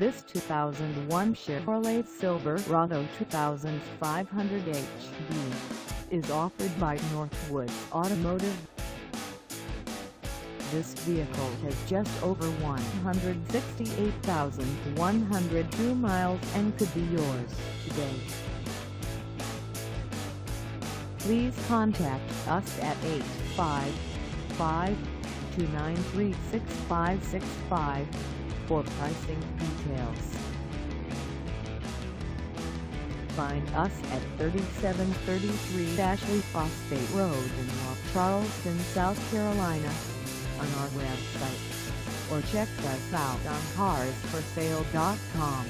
This 2001 Chevrolet Silverado 2500 HD is offered by Northwoods Automotive. This vehicle has just over 168,102 miles and could be yours today. Please contact us at 855-293-6565 for pricing details. Find us at 3733 Ashley Phosphate Road in North Charleston, South Carolina on our website or check us out on carsforsale.com.